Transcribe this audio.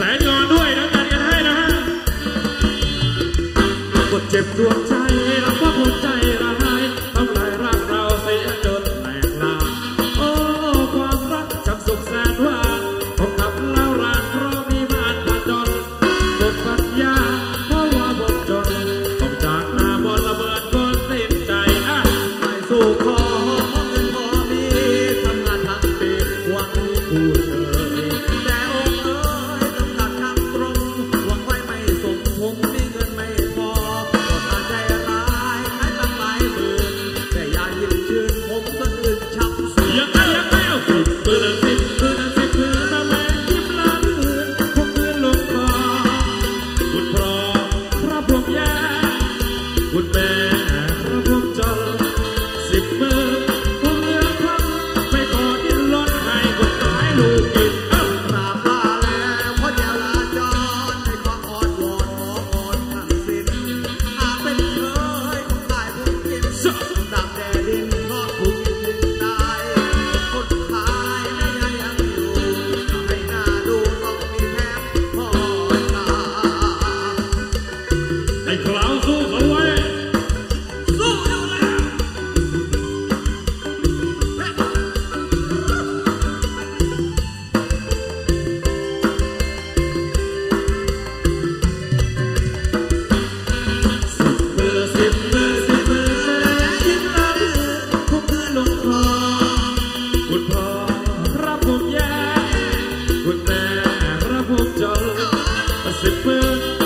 แสนงอนด้วยน้ำตาลกันให้นะฮะกดเจ็บดวงใจ people